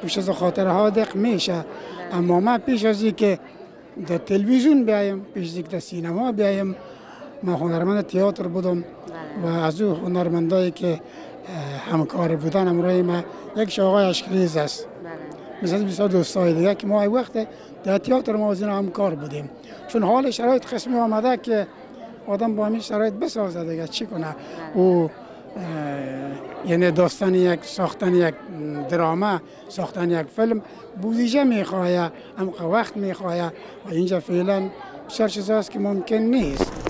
پشت از خاطرها دق میشه. اما من پیش از که در تلویزیون بیایم پیش از در سینما بیایم من هنرمند تئاتر بودم و از او هنرمندایی که همکار بودن امروی ما یک آقای اشکریز است. مثل بسیار دوستای دیگه که ما وقت در تئاتر ما از همکار بودیم. چون حال شرایط قسمی آمده که آدم با همین شرایط بسازه دیگه چی کنه؟ او یعنی داستان یک ساختن یک دراما ساختن یک فیلم بودیجه می‌خواه هم وقت می‌خواه و اینجا فعلا بسیار چیزاست که ممکن نیست.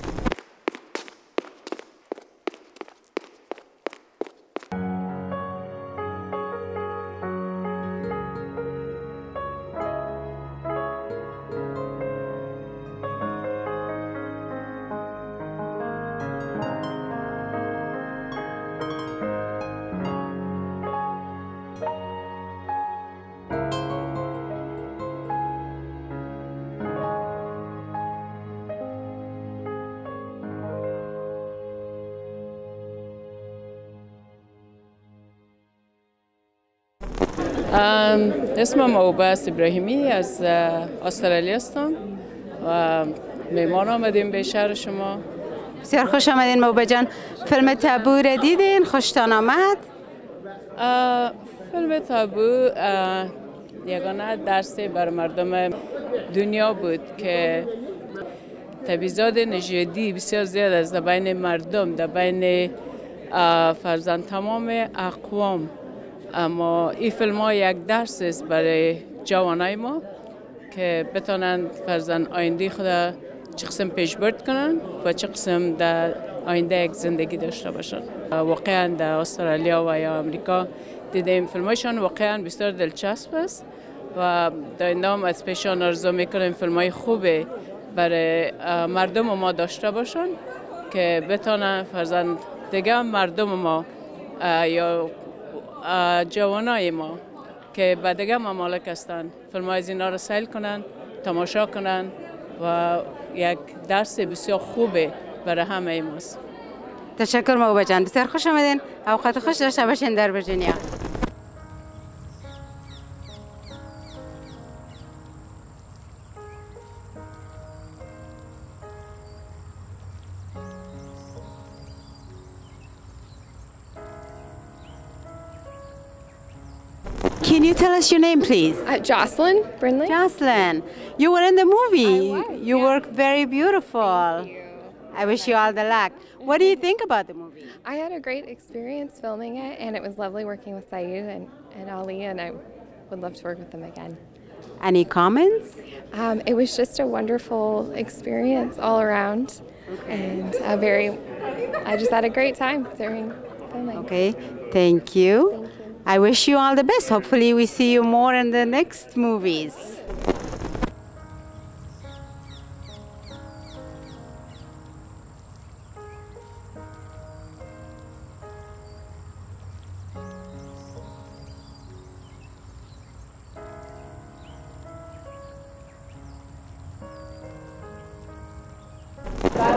اسمم اوباس ابراهیمی از استرالیا هستم و میمان آمدیم به شهر شما. بسیار خوش آمدین موبا جان. فیلم تابو را دیدین؟ خوشتان آمد؟ فیلم تابو یگانه درسی بر مردم دنیا بود که تبیزاد نژادی بسیار زیاد از در بین مردم در بین فرزند تمام اقوام. اما این فیلم ها یک درس است برای جوانای ما که بتانند فرزن آینده خود چه قسم پیش برد کنند و چه قسم در آینده یک زندگی داشته باشند واقعا در استرالیا و یا امریکا دیدیم فیلمایشان واقعا بسیار دلچسب است و در این از پیشان ارزو می‌کنیم فیلم های خوبه برای مردم ما داشته باشند که بتانند فرزند دیگه مردم ما یا جوانای ما که به دیگه ممالک هستند فیلم اینا رو سیل کنند تماشا کنند و یک درس بسیار خوبه برای همه ماست. تشکر موبا جان. بسیار خوش آمدین. اوقات خوش داشته باشین در ویرجینیا us your name, please? Uh, Jocelyn Brindley. Jocelyn, you were in the movie. was, you yeah. work very beautiful. Thank you. I wish you all the luck. What do you think about the movie? I had a great experience filming it, and it was lovely working with Saeed and, and Ali, and I would love to work with them again. Any comments? Um, it was just a wonderful experience all around, and a very I just had a great time during filming. Okay, thank you. I wish you all the best. Hopefully, we see you more in the next movies.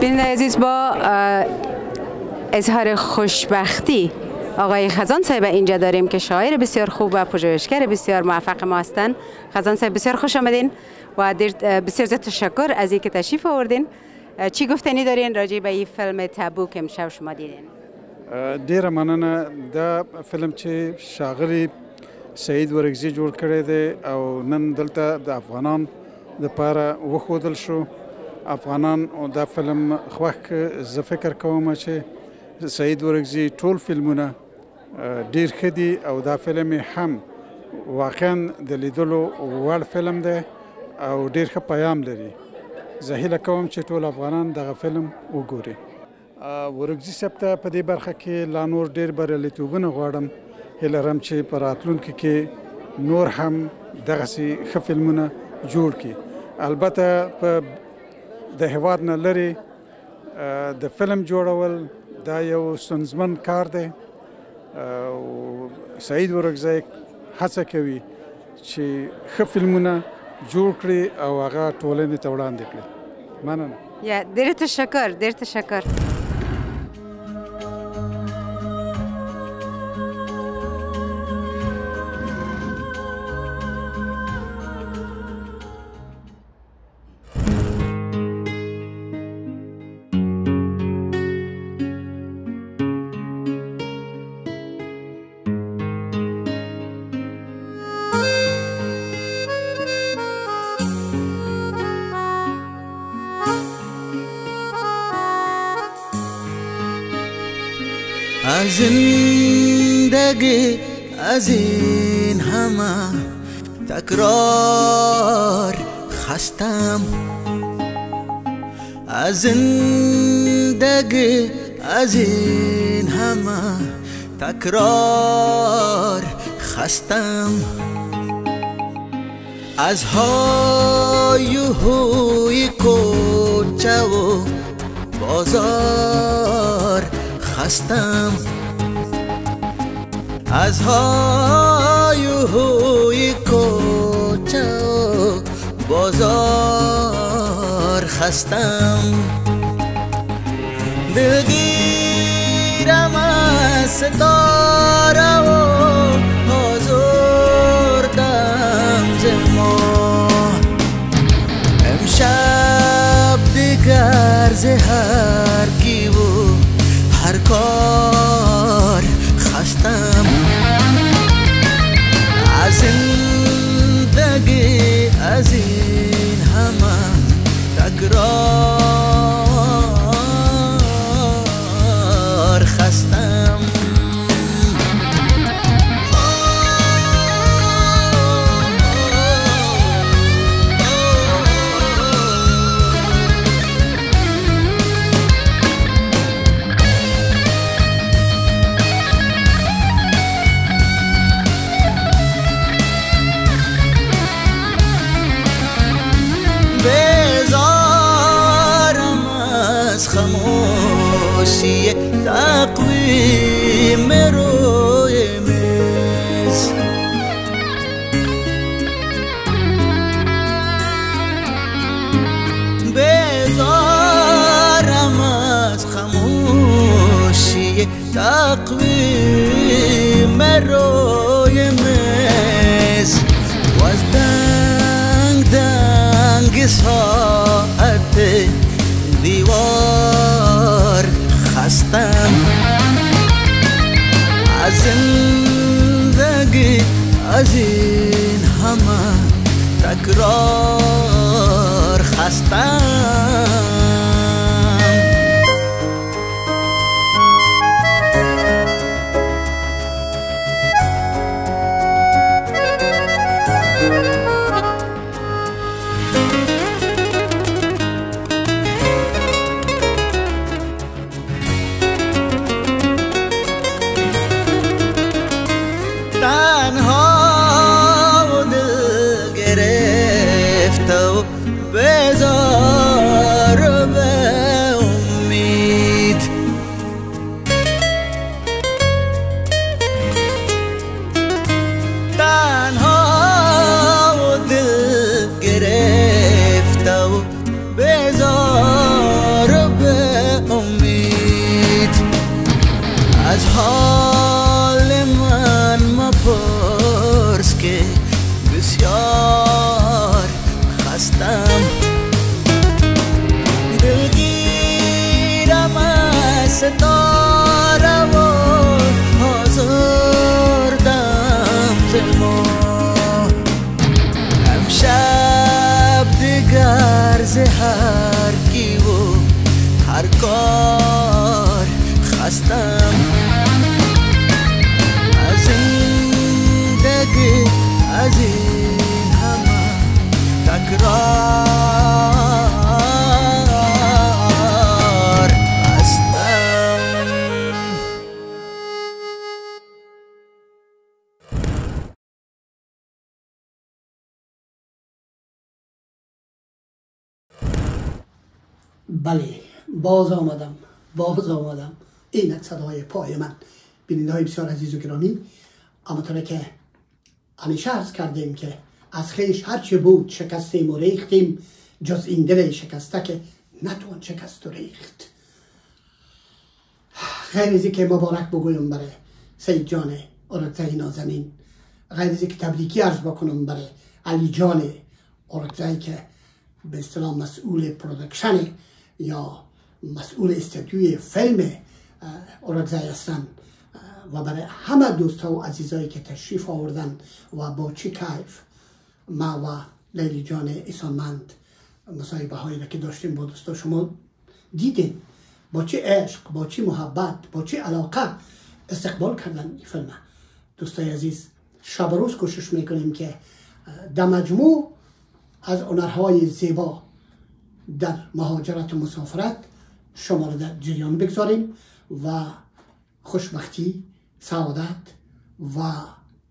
بیننده عزیز با اه، اظهار خوشبختی آقای خزان صاحب اینجا داریم که شاعر بسیار خوب و پژوهشگر بسیار موفق ما هستند خزان صاحب بسیار خوش آمدین و بسیار زیاد تشکر از اینکه تشریف آوردین. چی گفتنی دارین راجع به این فیلم تابو که امشب شما دیدین؟ ډیره مننه. دا فلم چې شاغلی سعید ورگزی جوړ کړی دی او نن دلته د افغانان لپاره وښودل شو. افغانان او دا فلم خوښ زه فکر کوم چې سعید ورگزی ټول فلمونه ډیر ښه دي او دا فلم هم واقعا د لیدلو وړ فلم دی او ډیر ښه پیام لري. زه هیله کوم چې ټول افغانان دغه فلم وګوري. ورګزي صاحب ته په دې برخه کې لا نور ډیر بریالیتوبونه غواړم. هیله لرم چې په راتلونکي کې نور هم دغسې ښه فلمونه جوړ کړي. البته په د هیواد نه اه، د فلم جوړول دا یو ستونزمن کار دی او سعید ورګزی هڅه کوي چې ښه فلمونه جوړ کړي او هغه ټولنې ته وړاندې کړي. مننه. یا ډیر تشکر ډیر تشکر از این همه تکرار خستم. از زندگی از این همه تکرار خستم. از های هوی کوچه و بازار خستم. از های و هوی کوچه و بازار خستم. دلگیرم از ستاره و آزردم ز ماه. امشب دیگر ز هر کی و هر کار تقویم روی میز و از دنگ دنگ ساعت دیوار خستم. از زندگی از این همه تکرار خستم. بله باز آمدم باز آمدم. این صدای پای من. بیننده های بسیار عزیز و گرامی اما که همیشه عرض کردیم که از خیش هرچه بود شکستیم و ریختیم جز این دل شکسته که نتوان شکست و ریخت. غیر از که مبارک بگویم برای سید جان ارکزای نازنین غیر از که تبریکی عرض بکنم برای علی جان ارکزایی که به اصطلاح مسئول پرودکشن یا مسئول استدیوی فیلم ارکزای هستن و برای همه دوست ها و عزیزایی که تشریف آوردن و با چی کیف ما و لیلی جان ایسانمند مصاحبه هایی را که داشتیم با دوستا شما دیدین با چه عشق با چه محبت با چه علاقه استقبال کردن این فیلم. دوستای عزیز شب روز کوشش می‌کنیم که در مجموع از هنرهای زیبا در مهاجرت و مسافرت شما را در جریان بگذاریم و خوشبختی سعادت و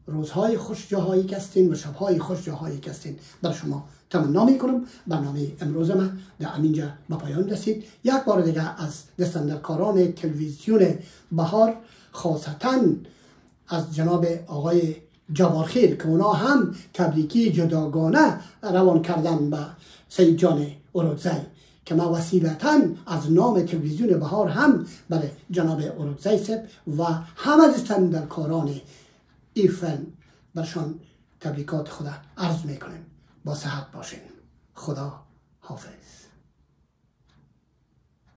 روزهای خوش جاهایی که و شبهای خوش جاهایی که هستین بر شما تمنا می‌کنم. برنامه امروز ما در اینجا به پایان رسید. یک بار دیگه از دستندرکاران تلویزیون بهار خاصتا از جناب آقای جوارخیل که اونا هم تبریکی جداگانه روان کردن به سید جان اروزی که ما وسیلتا از نام تلویزیون بهار هم برای جناب اروزی سب و همه دستندرکاران این فیلم برشان تبریکات خدا عرض می‌کنیم. با صحت باشین. خدا حافظ.